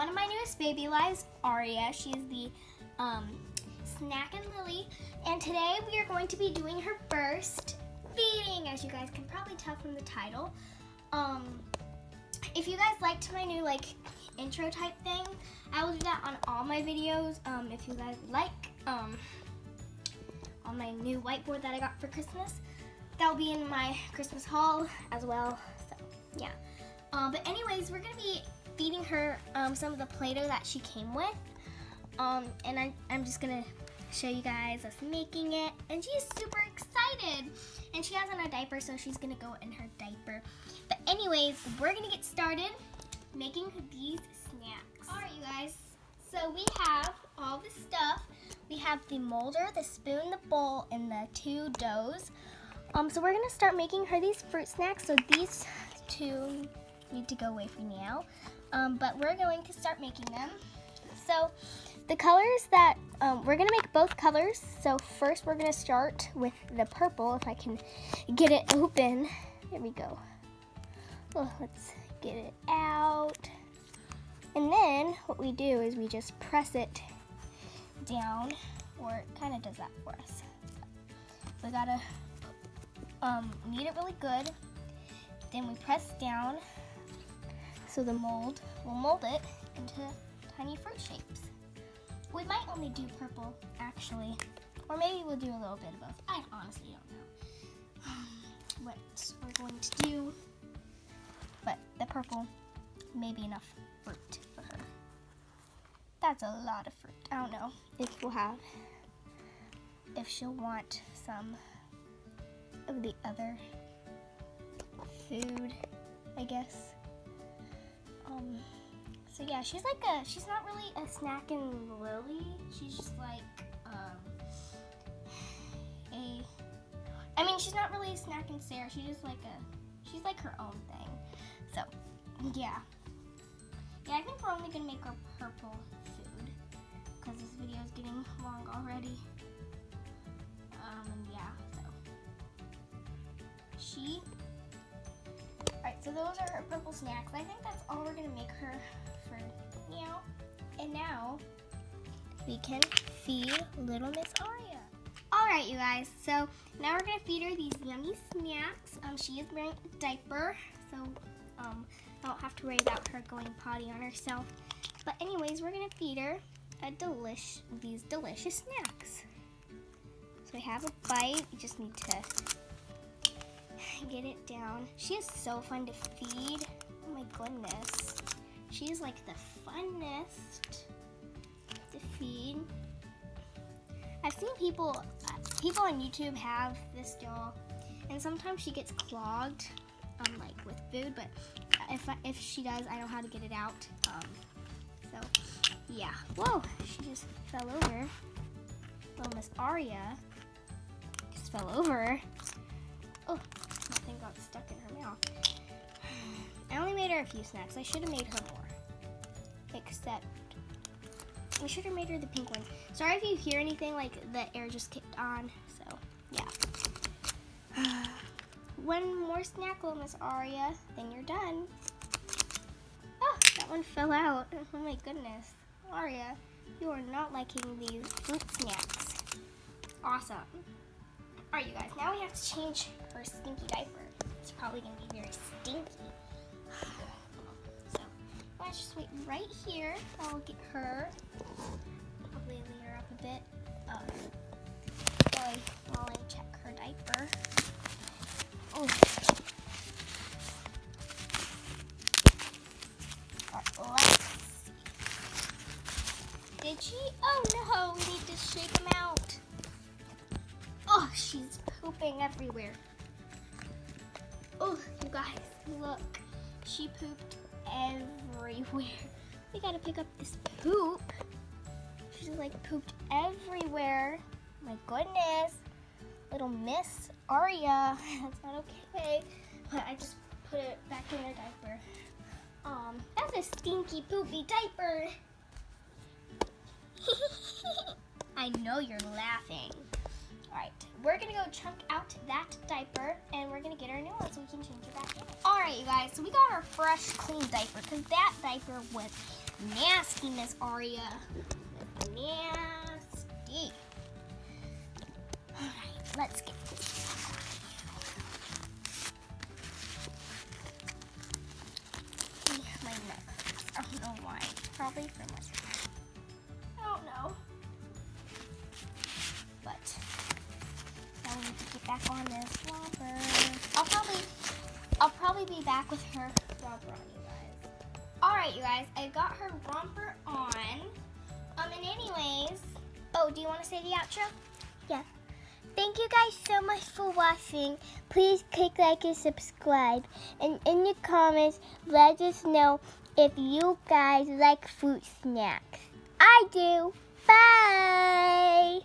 Christmas Baby Alive's Aria. She is the um, Snackin' Lily. And today we are going to be doing her first feeding, as you guys can probably tell from the title. Um, if you guys liked my new like intro type thing, I will do that on all my videos. Um, if you guys like, um, on my new whiteboard that I got for Christmas, that'll be in my Christmas haul as well. So yeah. Um, but anyways, we're gonna be feeding her um, some of the Play-Doh that she came with. Um, and I, I'm just gonna show you guys us making it. And she's super excited. And she has on a diaper, so she's gonna go in her diaper. But anyways, we're gonna get started making these snacks. All right, you guys. So we have all the stuff. We have the molder, the spoon, the bowl, and the two doughs. Um, so we're gonna start making her these fruit snacks. So these two need to go away for now. Um, but we're going to start making them. So the colors that, um, we're gonna make both colors. So first we're gonna start with the purple, if I can get it open. There we go. Oh, let's get it out. And then what we do is we just press it down, or it kind of does that for us. We gotta um, knead it really good. Then we press down so the mold will mold it into tiny fruit shapes. We might only do purple actually, or maybe we'll do a little bit of both. I honestly don't know what we're going to do, but the purple may be enough fruit for her. That's a lot of fruit. I don't know if we'll have, if she'll want some of the other food, I guess. Um, so yeah, she's like a, she's not really a snack and lily. She's just like, um, a, I mean, she's not really a Snackin' Sara. She's just like a, she's like her own thing. So, yeah. Yeah, I think we're only gonna make her purple food because this video is getting long already. Um, yeah, so she. So those are her purple snacks. I think that's all we're gonna make her for now. And now we can feed little Miss Aria. Alright, you guys, so now we're gonna feed her these yummy snacks. Um, she is wearing a diaper, so um, I don't have to worry about her going potty on herself. But anyways, we're gonna feed her a delish these delicious snacks. So we have a bite. You just need to get it down. She is so fun to feed. Oh my goodness. She's like the funnest to feed. I've seen people people on YouTube have this doll, and sometimes she gets clogged, um, like with food. But if if she does, I know how to get it out. Um, so yeah. Whoa! She just fell over. Little Miss Aria just fell over. Made her a few snacks. I should have made her more. Except we should have made her the pink ones. Sorry if you hear anything like the air just kicked on. So yeah. One more snack, little Miss Aria, then you're done. Oh, that one fell out. Oh my goodness. Aria, you are not liking these fruit snacks. Awesome. Alright, you guys, now we have to change her stinky diaper. It's probably to be very stinky. Right here. I'll get her. Probably lay her up a bit. Uh, while, I, while I check her diaper. Oh. Did she? Oh no, we need to shake them out. Oh, she's pooping everywhere. Oh, you guys, look. She pooped everywhere. We gotta pick up this poop. She's like pooped everywhere. My goodness. Little Miss Aria. That's not okay. But I just put it back in her diaper. Um, that's a stinky poopy diaper. I know you're laughing. Alright, we're gonna go chunk out that diaper and we're gonna get our new one so we can change it back in. Alright, you guys, so we got our fresh, clean diaper because that diaper was Nasty, Miss Aria. Nasty. Alright, let's get this. My neck. I don't know why. Probably from my I don't know. But need to get back on this. I'll probably I'll probably be back with her romper on you. Alright you guys, I got her romper on. Um and anyways, oh do you want to say the outro? Yeah. Thank you guys so much for watching. Please click like and subscribe. And in the comments, let us know if you guys like fruit snacks. I do. Bye.